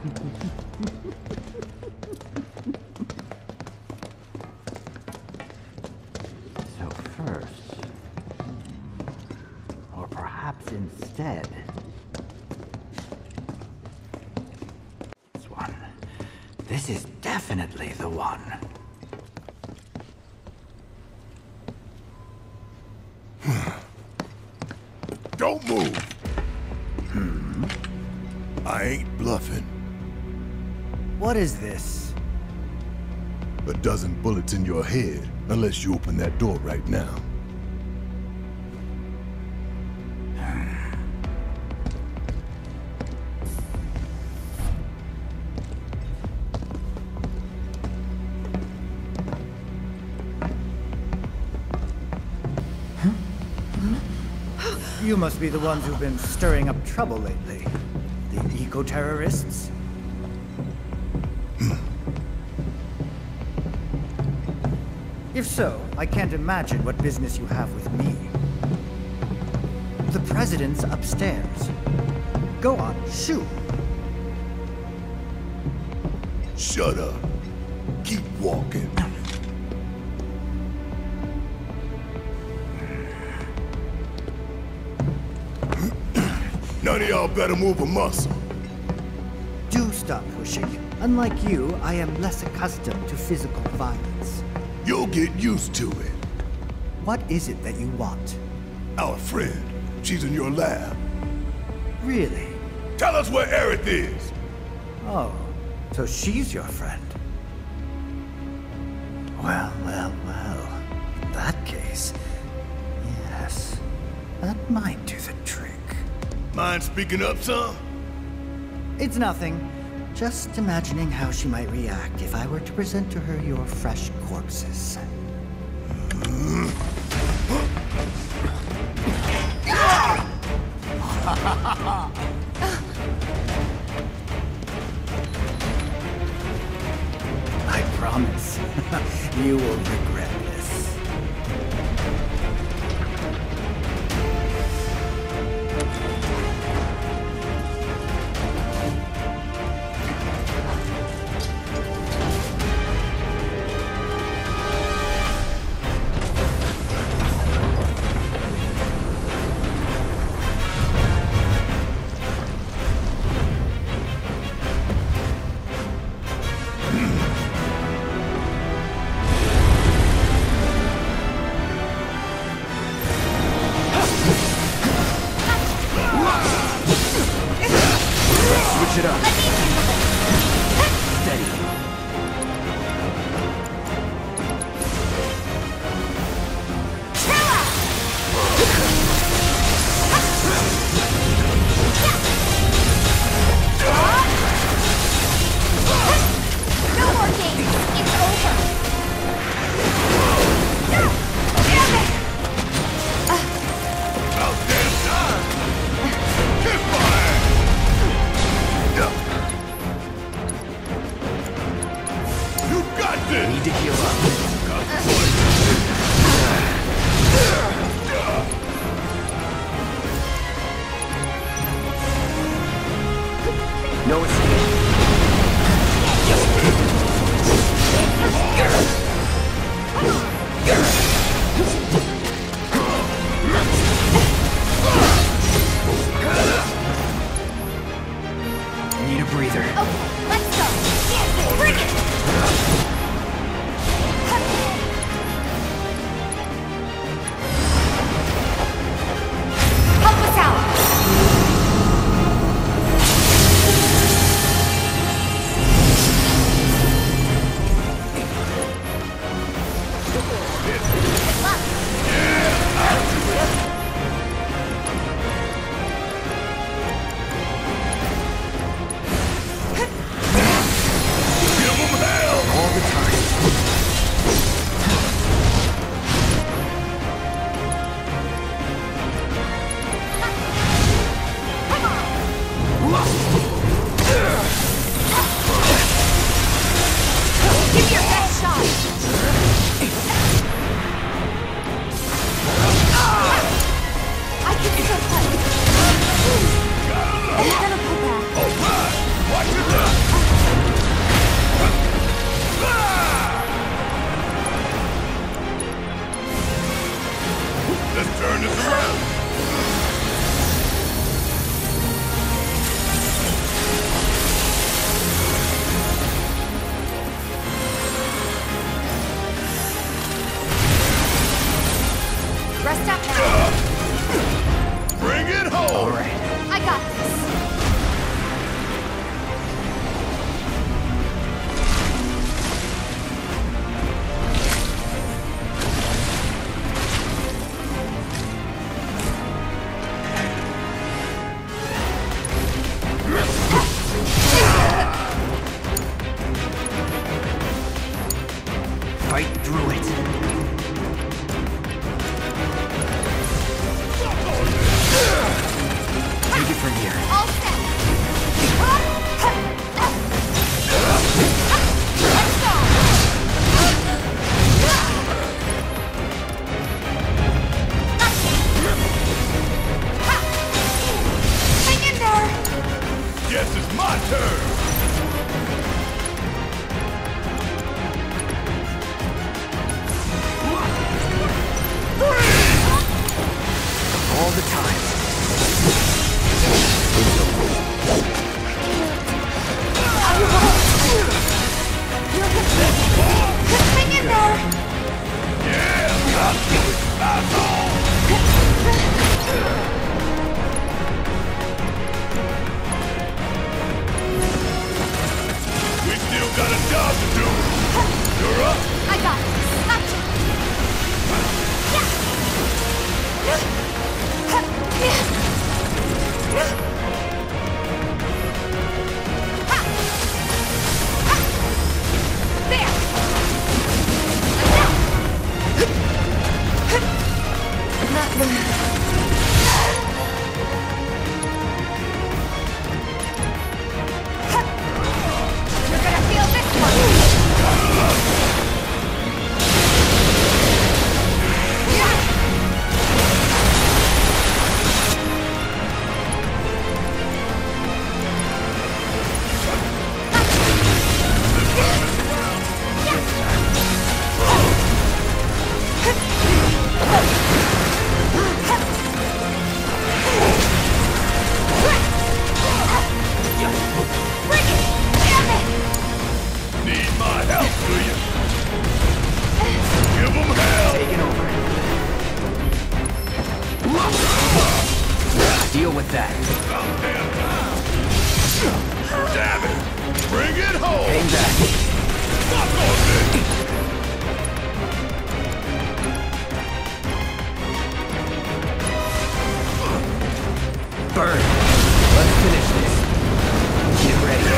So first, or perhaps instead, this one. This is definitely the one. Is this? A dozen bullets in your head, unless you open that door right now. You must be the ones who've been stirring up trouble lately. The eco-terrorists? If so, I can't imagine what business you have with me. The president's upstairs. Go on, shoot. Shut up. Keep walking. None of y'all better move a muscle. Do stop pushing. Unlike you, I am less accustomed to physical violence. You'll get used to it. What is it that you want? Our friend, she's in your lab. Really? Tell us where Aerith is. Oh, so she's your friend. Well, well, well. In that case, yes, that might do the trick. Mind speaking up, son? It's nothing. Just imagining how she might react if I were to present to her your fresh corpses. I promise, you will regret Burn. Let's finish this. Get ready.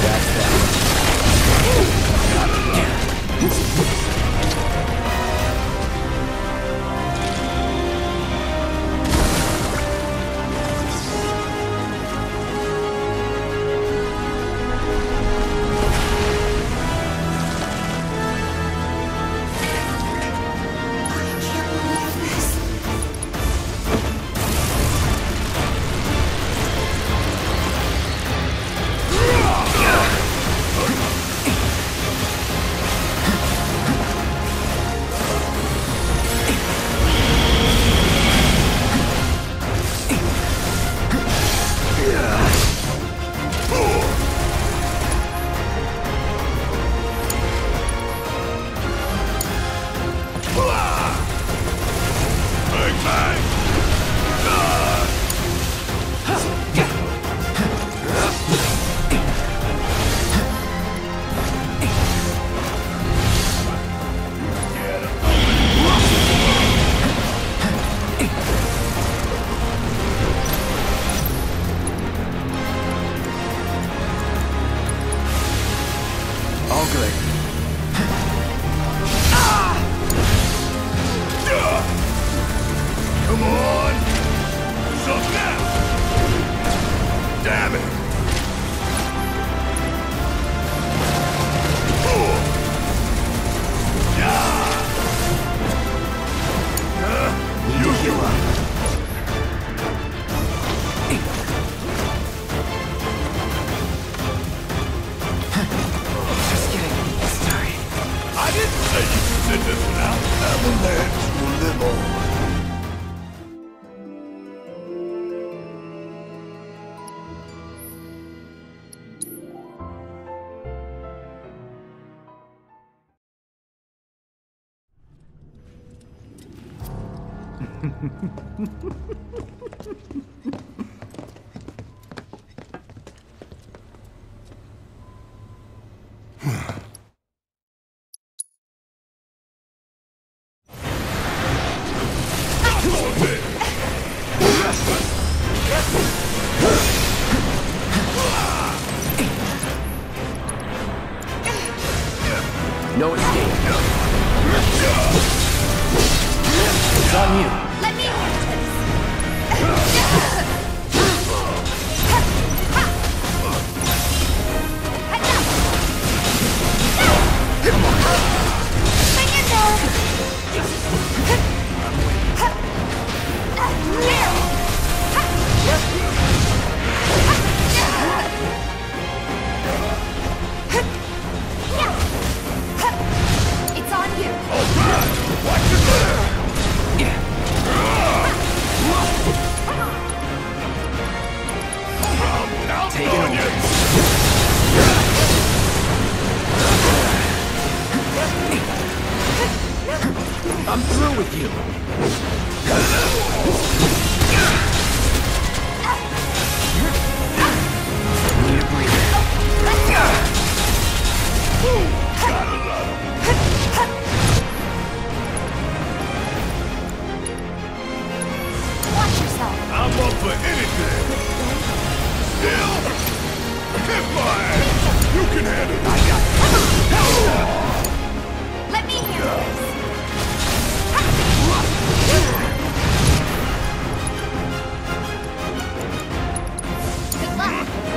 That's that.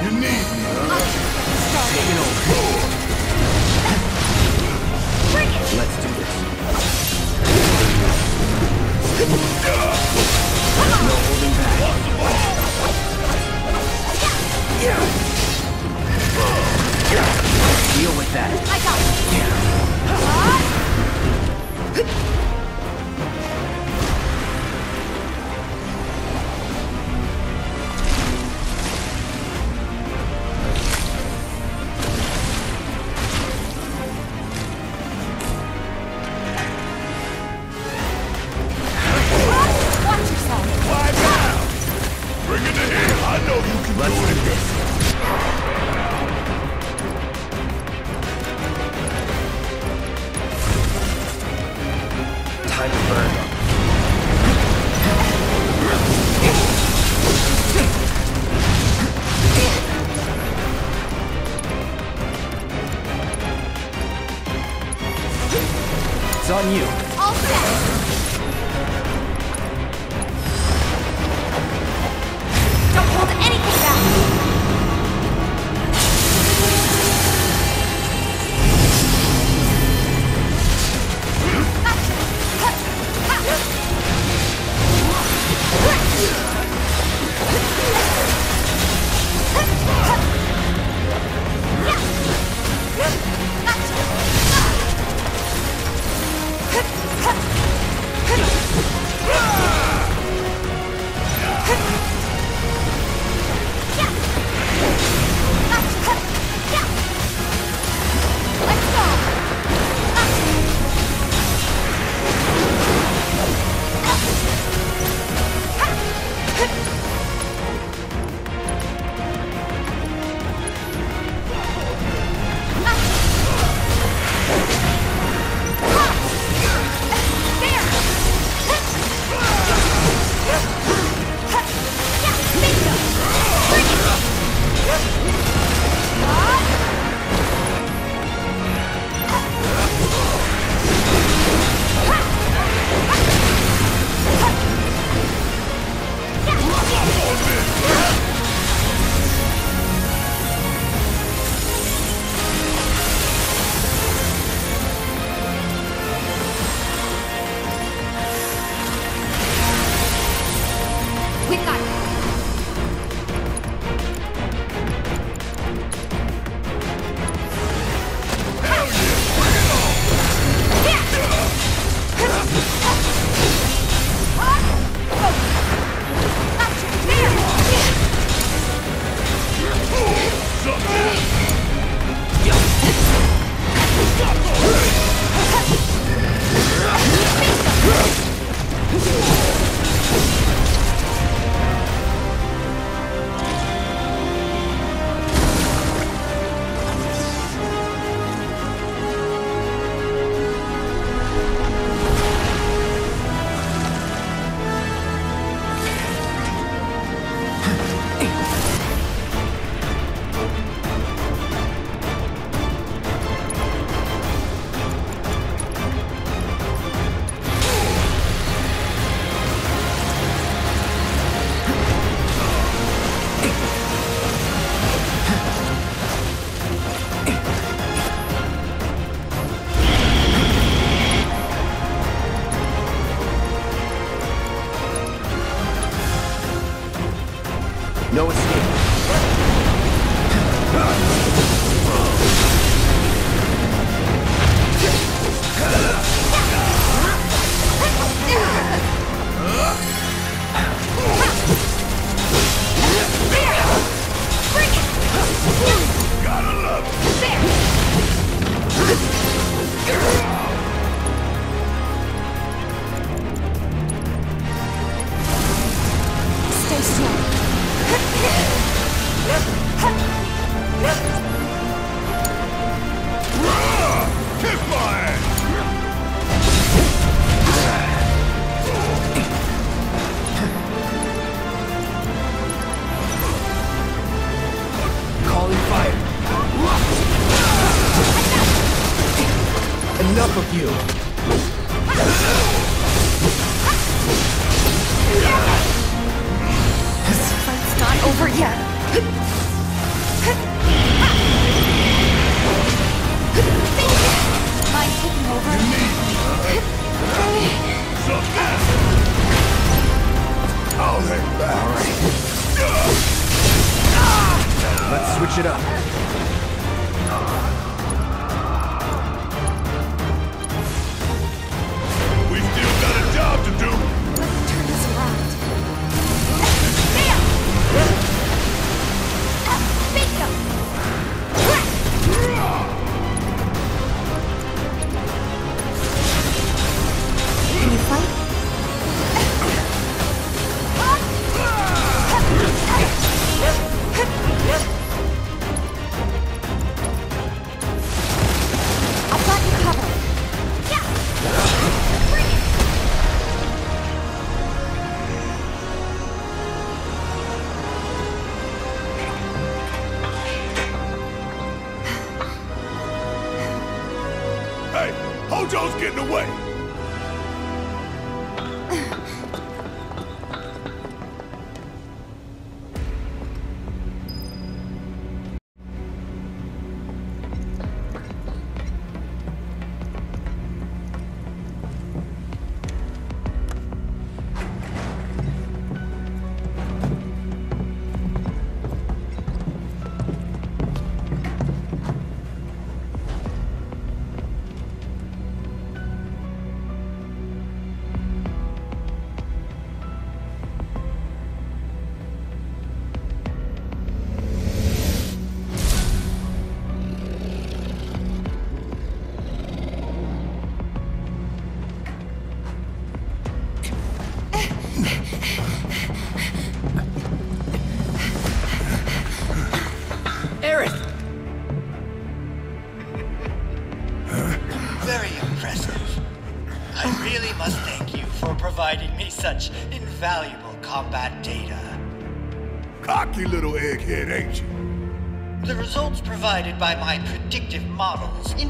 You need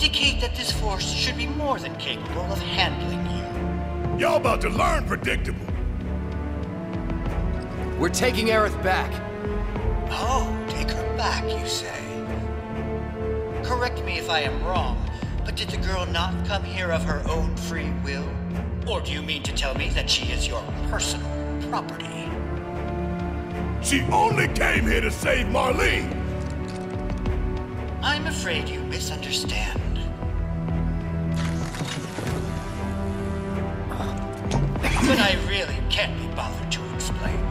indicate that this force should be more than capable of handling you. Y'all about to learn predictable. We're taking Aerith back. Oh, take her back, you say? Correct me if I am wrong, but did the girl not come here of her own free will? Or do you mean to tell me that she is your personal property? She only came here to save Marlene. I'm afraid you misunderstand. But I really can't be bothered to explain.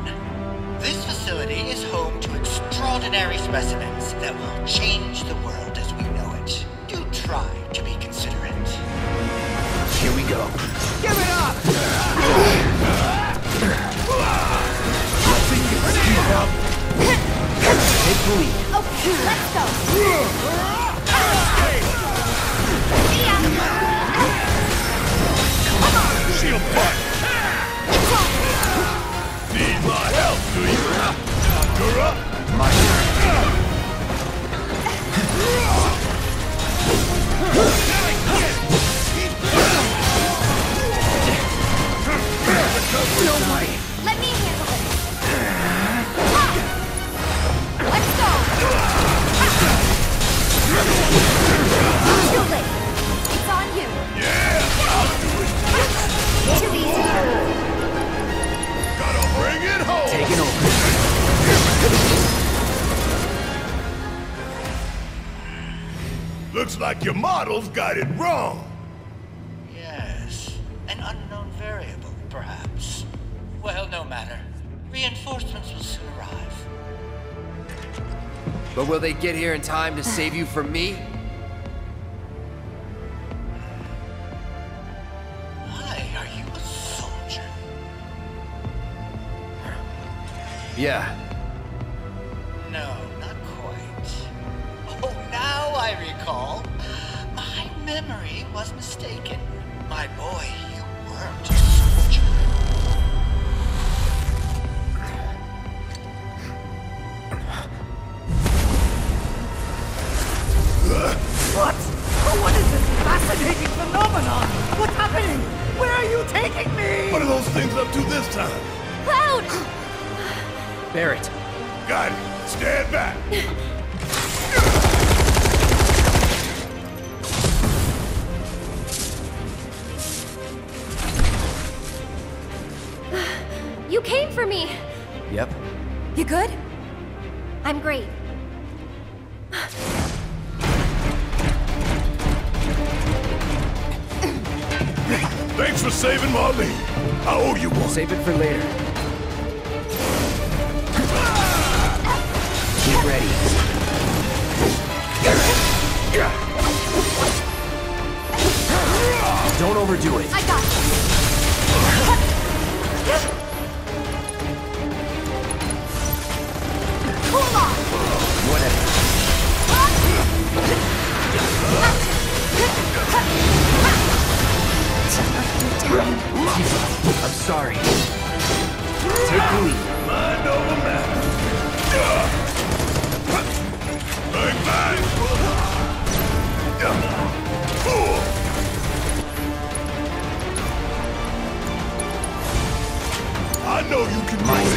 This facility is home to extraordinary specimens that will change the world as we know it. Do try to be considerate. Here we go. Looks like your models got it wrong. Yes, an unknown variable, perhaps. Well, no matter. Reinforcements will soon arrive. But will they get here in time to save you from me? Why are you a soldier? Yeah. My boy, you weren't a soldier. What? Oh, what is this fascinating phenomenon? What's happening? Where are you taking me? What are those things up to this time? Cloud! Barret, Got it. Stand back. me! yep. You good? I'm great. Thanks for saving Marlene. I owe you one. Save it for later. Get ready. Don't overdo it. I got this. I'm sorry. Take the lead. Mind over matter. Bang, bang. I know you can do it.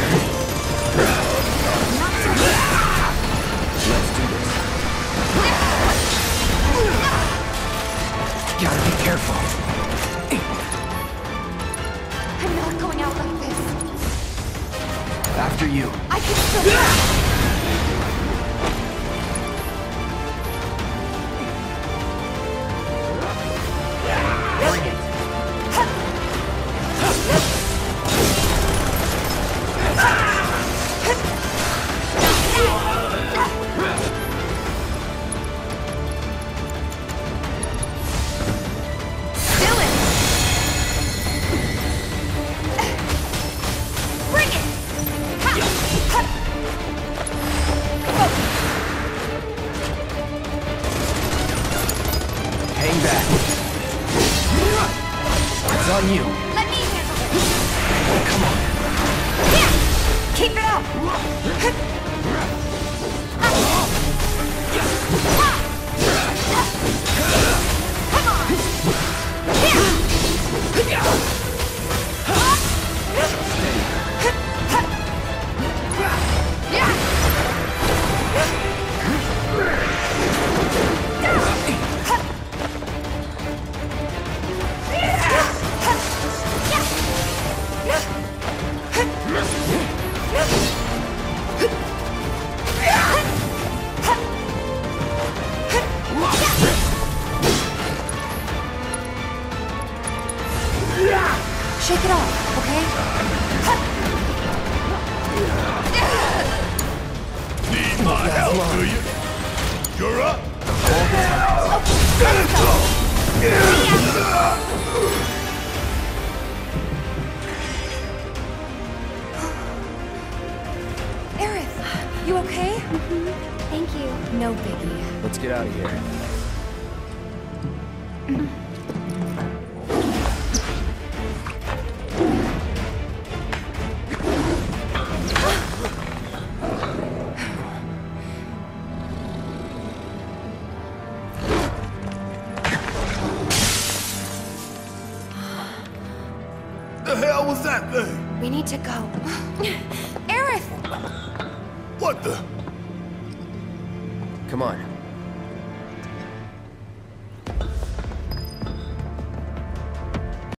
Let's do this. Gotta be careful. After you. I can still. Aerith, you okay? Mm -hmm. Thank you. No biggie. Let's get out of here.